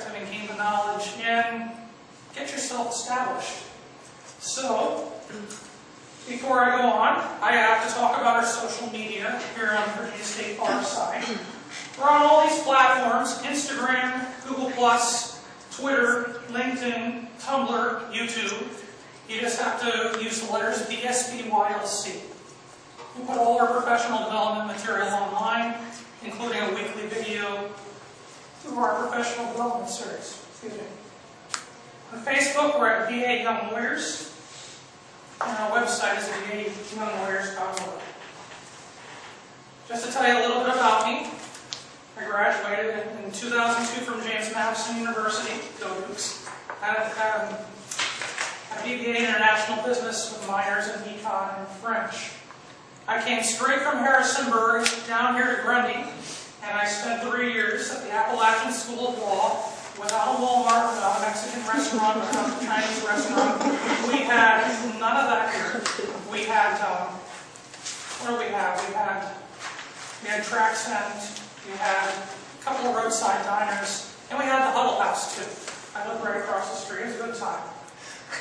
perspective and gain the knowledge and get yourself established. So, before I go on, I have to talk about our social media here on Virginia State Bar side. We're on all these platforms, Instagram, Google+, Twitter, LinkedIn, Tumblr, YouTube. You just have to use the letters VSBYLC. We put all our professional development material online, including a weekly video through our professional development series. Excuse me. On Facebook, we're at VA Young Lawyers, and our website is at vayounglawyers.org. Just to tell you a little bit about me, I graduated in 2002 from James Madison University, go Dukes. I um, a BBA International Business with minors in Econ and French. I came straight from Harrisonburg down here to Grundy, and I spent three years at the Appalachian School of Law without a Walmart, without a Mexican restaurant, without a Chinese restaurant. We had none of that here. We had, um, what do we have? We had, we had Traxcent, we had a couple of roadside diners, and we had the Huddle House too. I lived right across the street. It was a good time.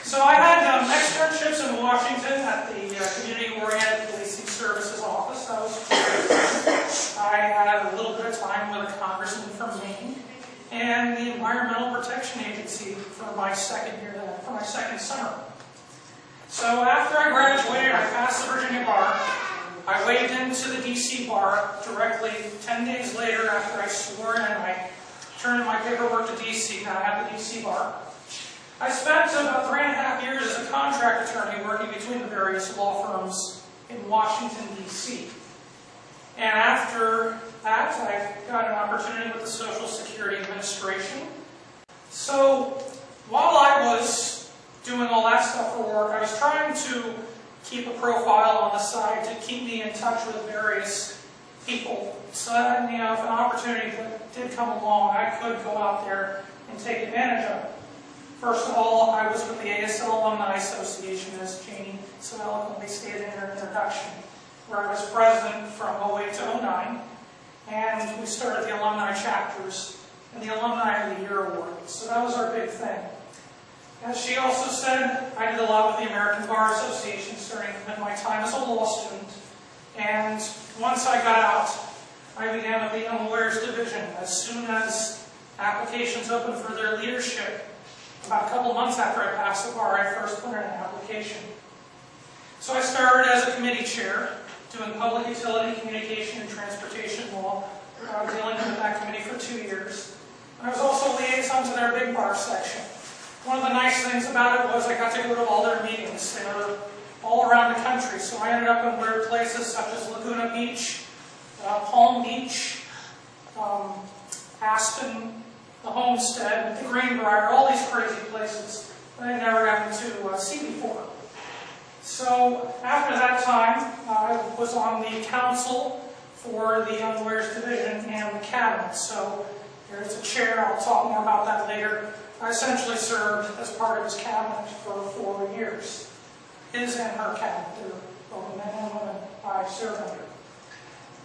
So I had um, externships in Washington at the uh, Community-Oriented Policing Services Office. That was great. I had a little bit of time with a congressman from Maine and the Environmental Protection Agency for my second year there, for my second summer. So after I graduated, I passed the Virginia bar. I waved into the DC bar directly 10 days later after I swore in. I turned in my paperwork to DC. Now I have the DC bar. I spent about three and a half years as a contract attorney working between the various law firms in Washington, D.C. And after that, I got an opportunity with the Social Security Administration. So while I was doing all that stuff for work, I was trying to keep a profile on the side to keep me in touch with various people. So that, you know, if an opportunity did come along, I could go out there and take advantage of it. First of all, I was with the ASL Alumni Association, as Janie so eloquently stated in her introduction, where I was president from 08 to 09, and we started the alumni chapters and the Alumni of the Year Award. So that was our big thing. As she also said, I did a lot with the American Bar Association during my time as a law student. And once I got out, I began with the Young Lawyers Division. As soon as applications opened for their leadership, about a couple months after I passed the bar, I first put in an application. So I started as a committee chair, doing public utility, communication, and transportation law, uh, dealing with that committee for two years. And I was also liaison to their big bar section. One of the nice things about it was I got to go to all their meetings. They were all around the country, so I ended up in weird places such as Laguna Beach, uh, Palm Beach, um, Aspen, the Homestead, the Greenbrier, all these crazy places that I'd never gotten to uh, see before. So after that time, I was on the council for the Lawyers Division and the cabinet. So there's a chair, I'll talk more about that later. I essentially served as part of his cabinet for four years. His and her cabinet, they're both men and women I serve under.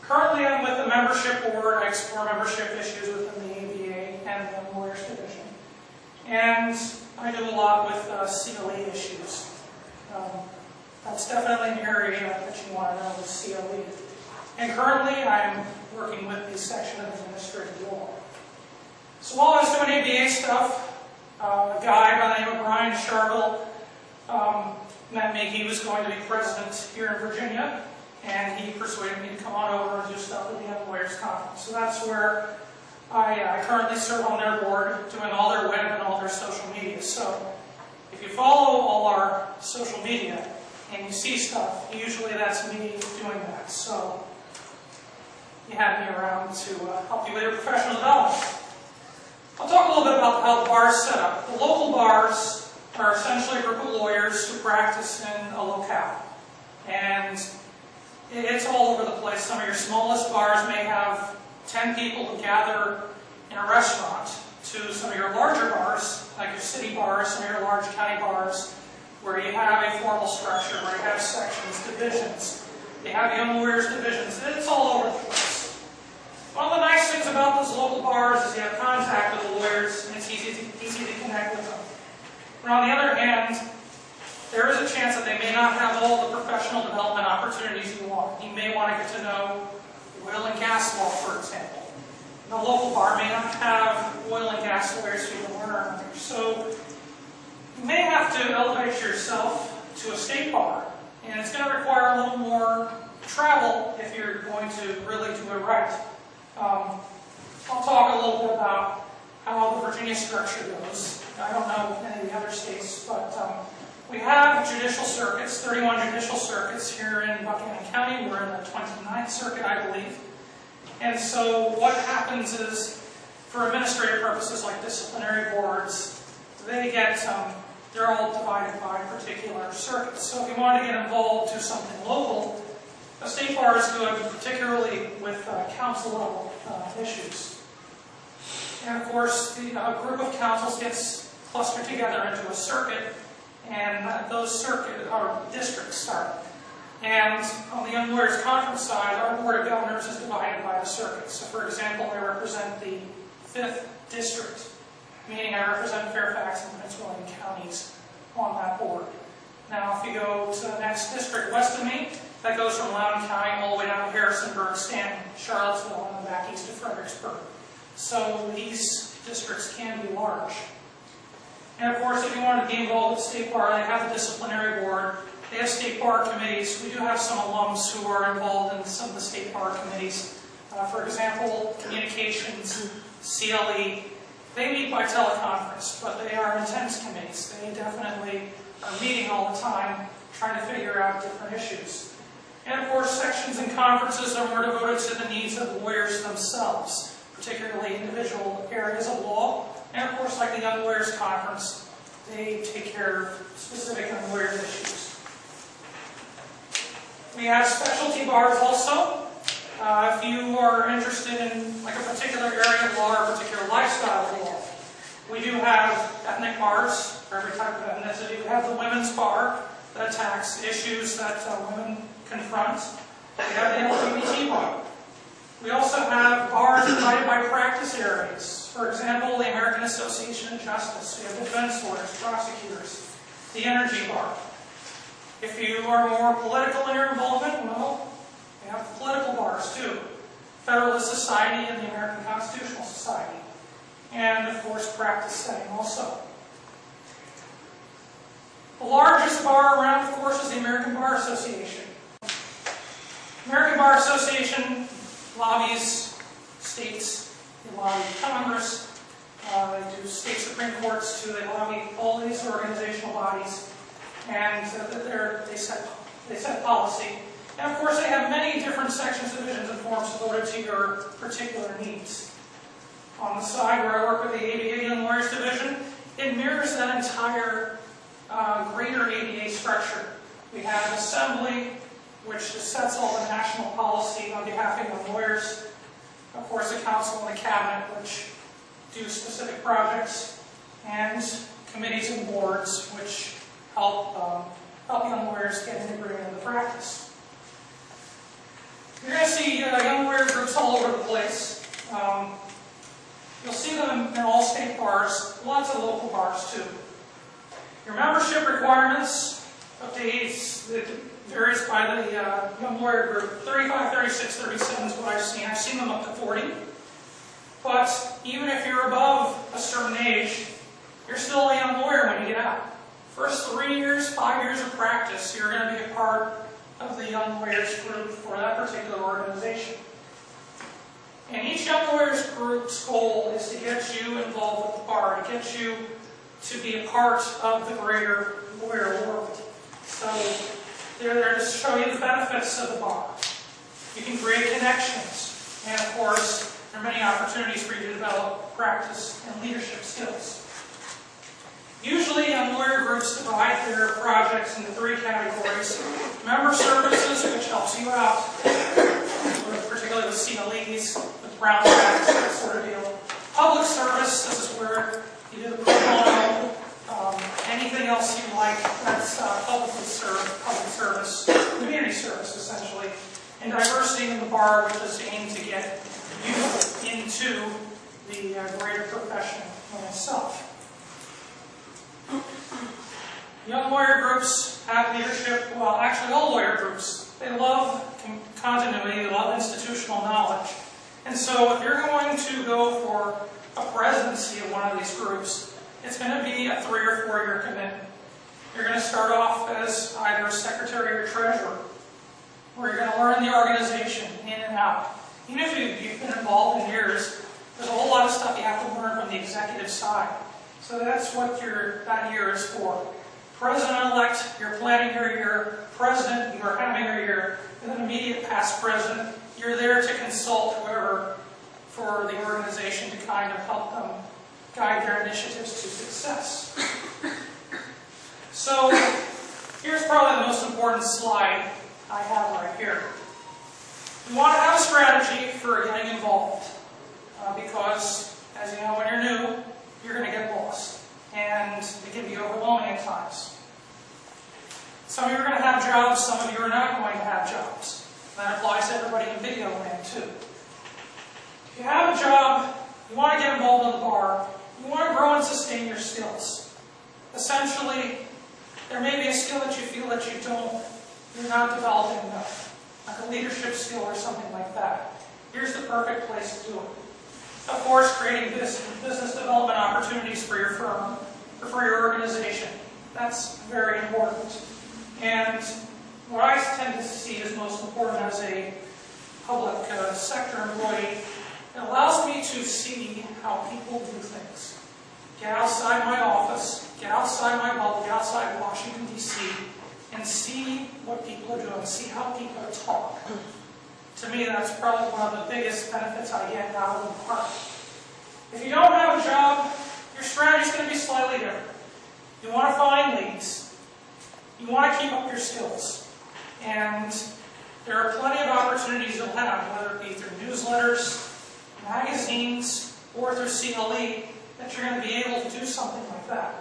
Currently, I'm with the membership board. I explore membership issues within the ABA and the Lawyers Division. And I do a lot with uh, CLE that's definitely an area that you want to know is CLE. And currently, I'm working with the section of administrative law. So while I was doing ABA stuff, uh, a guy by the name of Brian Sharville um, met me. He was going to be president here in Virginia, and he persuaded me to come on over and do stuff with the Young Conference. So that's where I, uh, I currently serve on their board, doing all their web and all their social media. So if you follow all our social media and you see stuff, usually that's me doing that. So you have me around to uh, help you with your professional development. I'll talk a little bit about how the bar is set up. The local bars are essentially a group of lawyers who practice in a locale. And it's all over the place. Some of your smallest bars may have 10 people who gather in a restaurant to some of your larger bars, like your city bars, some of your large county bars, where you have a formal structure, where you have sections, divisions. You have young lawyers divisions. It's all over the place. One of the nice things about those local bars is you have contact with the lawyers, and it's easy to, easy to connect with them. But on the other hand, there is a chance that they may not have all the professional development opportunities you want. You may want to get to know oil and gas law, for example. The local bar may not have oil and gas lawyers who learn. So you may have to elevate yourself to a state bar, and it's going to require a little more travel if you're going to really do it right. Um, I'll talk a little bit about how the Virginia structure goes. I don't know any of the other states, but um, we have judicial circuits, 31 judicial circuits here in Buchanan County. We're in the 29th circuit, I believe. And so what happens is, for administrative purposes like disciplinary boards, they get, um, they're all divided by particular circuits. So if you want to get involved to something local, a state bar is good, particularly with uh, council level uh, issues. And of course, the uh, group of councils gets clustered together into a circuit, and uh, those circuit or districts start. And on the Young Lawyers Conference side, our Board of Governors is divided by the circuit. So for example, I represent the 5th District, meaning I represent Fairfax and Prince William counties on that board. Now, if you go to the next district west of me, that goes from Loudoun County all the way down to Harrisonburg, Staunton, Charlottesville, and back east to Fredericksburg. So these districts can be large. And of course, if you want to be involved with State Bar, they have a disciplinary board. They have State Bar committees. We do have some alums who are involved in some of the State Bar committees. Uh, for example, communications, CLE. They meet by teleconference, but they are intense committees. They definitely are meeting all the time, trying to figure out different issues. And of course, sections and conferences are more devoted to the needs of lawyers themselves, particularly individual areas of law. And of course, like the Young Lawyers Conference, they take care of specific young lawyers issues. We have specialty bars also. Uh, if you are interested in like a particular area of law or a particular lifestyle of law, we do have ethnic bars for every type of ethnicity. We have the women's bar that attacks issues that uh, women confront. We have the LGBT bar. We also have bars divided by practice areas. For example, the American Association of Justice. We have defense lawyers, prosecutors. The energy bar. If you are more political in your involvement, well, we have political bars too. Federalist Society and the American Constitutional Society. And, of course, practice setting also. The largest bar around, of course, is the American Bar Association. American Bar Association lobbies states, they lobby Congress, uh, they do state Supreme Courts too, they lobby all these organizational bodies, and uh, they set, they set policy. And of course they have many different sections, divisions, and forms devoted to your particular needs. On the side where I work with the ABA Young Lawyers Division, it mirrors that entire uh, greater ABA structure. We have an assembly, which sets all the national policy on behalf of young lawyers. Of course, the council and the cabinet, which do specific projects, and committees and boards, which help um, help young lawyers get into practice. You're going to see uh, young lawyer groups all over the place. Um, you'll see them in all state bars, lots of local bars too. Your membership requirements, up to age, it varies by the uh, young lawyer group. 35, 36, 37 is what I've seen. I've seen them up to 40. But even if you're above a certain age, you're still a young lawyer when you get out. First three years, five years of practice, you're going to be a part of the Young Lawyers group for that particular organization. And each Young Lawyers group's goal is to get you involved with the bar, to get you to be a part of the greater lawyer world. So they're there to show you the benefits of the bar. You can create connections. And of course, There are many opportunities for you to develop practice and leadership skills. Usually, lawyer groups divide their projects into three categories. Member services, which helps you out, particularly with CLEs, with brown bags, that sort of deal. Public service, this is where you do the pro bono, um, anything else you like that's uh, publicly served, public service, community service essentially. And diversity in the bar, which is aimed to get you into the uh, greater profession itself. Young lawyer groups have leadership, well, actually all lawyer groups. They love continuity, they love institutional knowledge. And so if you're going to go for a presidency of one of these groups, it's going to be a three or four year commitment. You're going to start off as either secretary or treasurer, where you're going to learn the organization in and out. Even if you- you've been involved in years, there's a whole lot of stuff you have to learn from the executive side. So that's what your, that year is for. President-elect, you're planning your year. President, you're having your year. And then immediate past president, you're there to consult whoever for the organization to kind of help them guide their initiatives to success. So here's probably the most important slide I have right here. You want to have a strategy for getting involved uh, because, as you know, when you're new, you're going to get lost. And it can be overwhelming at times. Some of you are going to have jobs, some of you are not going to have jobs. That applies to everybody in video land, too. If you have a job, you want to get involved in the bar, you want to grow and sustain your skills. Essentially, there may be a skill that you feel that you don't, you're not developing enough, like a leadership skill or something like that. Here's the perfect place to do it. Of course, creating business, business development opportunities for your firm for your organization. That's very important. And what I tend to see as most important as a public uh, sector employee, it allows me to see how people do things. Get outside my office, get outside my bubble, get outside Washington, D.C., and see what people are doing, see how people talk. To me, that's probably one of the biggest benefits I get out of the park. If you don't have a job, your strategy is going to be slightly different. You want to find leads. You want to keep up your skills. And there are plenty of opportunities you'll have, whether it be through newsletters, magazines, or through CLE, that you're going to be able to do something like that.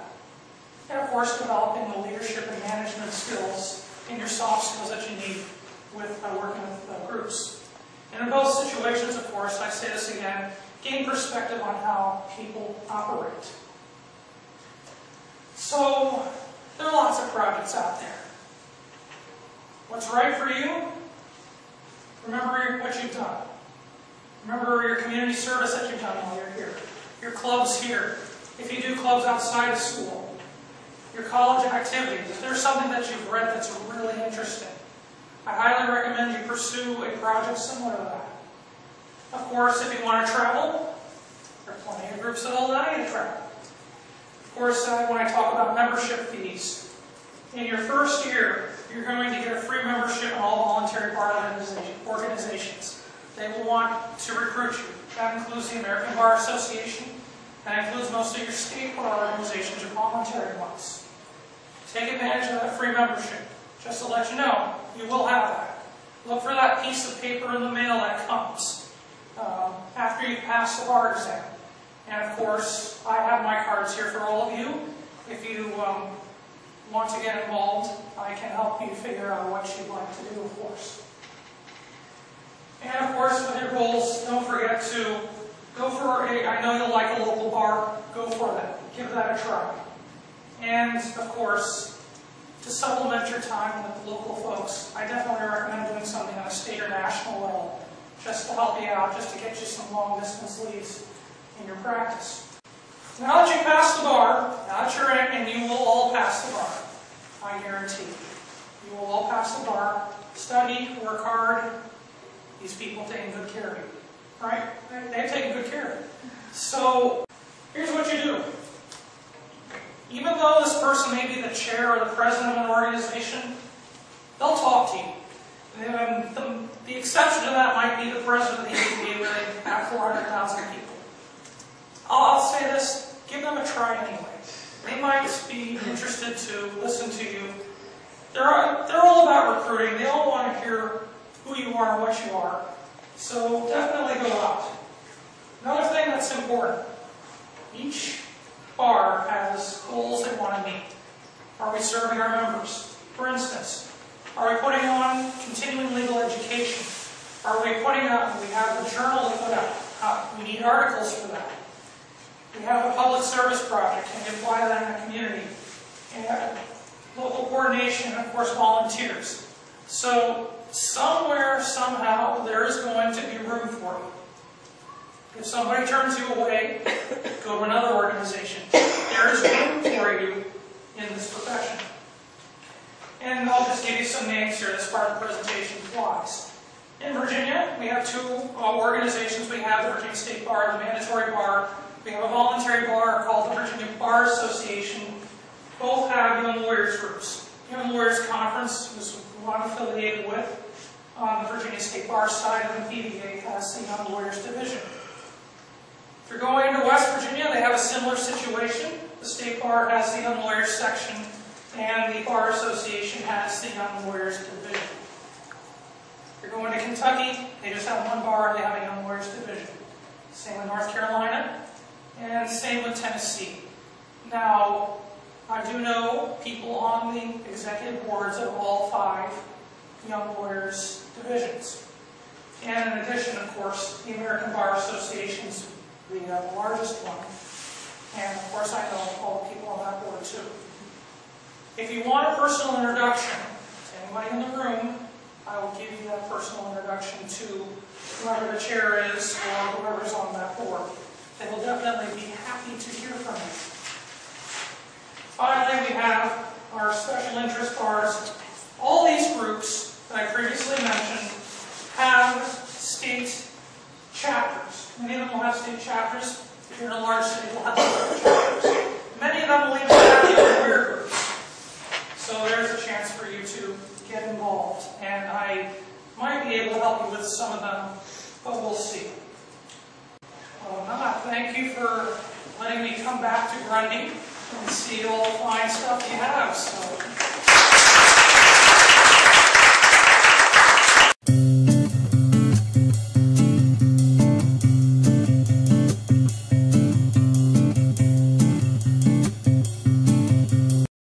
And of course, developing the leadership and management skills and your soft skills that you need with uh, working with uh, groups. And in both situations, of course, I say this again, gain perspective on how people operate. So, there are lots of projects out there. What's right for you? Remember what you've done. Remember your community service that you've done while you're here. Your clubs here. If you do clubs outside of school. Your college activities. If there's something that you've read that's really interesting, I highly recommend you pursue a project similar to that. Of course, if you want to travel, there are plenty of groups that will allow you to travel. Of course, when I talk about membership fees, in your first year, you're going to get a free membership in all voluntary bar organizations. They will want to recruit you. That includes the American Bar Association. That includes most of your state bar organizations, your voluntary ones. Take advantage of that free membership. Just to let you know, you will have that. Look for that piece of paper in the mail that comes um, after you pass the bar exam. And of course, I have my cards here for all of you. If you um, want to get involved, I can help you figure out what you'd like to do, of course. And of course, with your goals, don't forget to go for a, I know you'll like a local bar, go for that. Give that a try. And of course, to supplement your time with local folks, I definitely recommend doing something on a state or national level just to help you out, just to get you some long distance leads in your practice. Now that you pass the bar, now that you're in, and you will all pass the bar, I guarantee you. You will all pass the bar, study, work hard. These people taking good care of you. Right? They've taken good care of you. So, here's what you do. Even though this person may be the chair or the president of an organization, they'll talk to you. And the the exception to that might be the president of the ABA where they have 400,000 people. I'll, I'll say this, give them a try anyway. They might be interested to listen to you. They're, they're all about recruiting. They all want to hear who you are and what you are. So definitely go out. Another thing that's important, each bar has goals they want to meet. Are we serving our members? For instance, are we putting on continuing legal education? Are we putting out, we have a journal we put out. Uh, we need articles for that. We have a public service project, and apply that in the community. And local coordination, and of course volunteers. So somewhere, somehow, there is going to be room for you. If somebody turns you away, go to another organization. There is room for you in this profession. And I'll just give you some names here. This part of the presentation flies. In Virginia, we have two uh, organizations. We have the Virginia State Bar, the mandatory bar. We have a voluntary bar called the Virginia Bar Association. Both have young lawyers groups. Young Lawyers Conference is one affiliated with on the Virginia State Bar side, and the VBA has the Young Lawyers Division. If you're going to West Virginia, they have a similar situation. The State Bar has the Young Lawyers section, and the Bar Association has the Young Lawyers Division. If you're going to Kentucky, they just have one bar, they have a Young Lawyers Division. Same with North Carolina, and same with Tennessee. Now, I do know people on the executive boards of all five Young Lawyers divisions. And in addition, of course, the American Bar Association's the uh, largest one. And of course, I know all the people on that board too. If you want a personal introduction anybody in the room, I will give you that personal introduction to whoever the chair is or whoever's on that board. They will definitely be happy to hear from you. Finally, we have our special interest bars. All these groups that I previously mentioned have state chapters. Many of them will have state chapters. If you're in a large city, they'll have chapters. Many of them will even have young lawyer groups. So there's a chance for you to get involved. And I with some of them, but we'll see. Oh, well, not. Thank you for letting me come back to Grundy and see all the fine stuff you have. So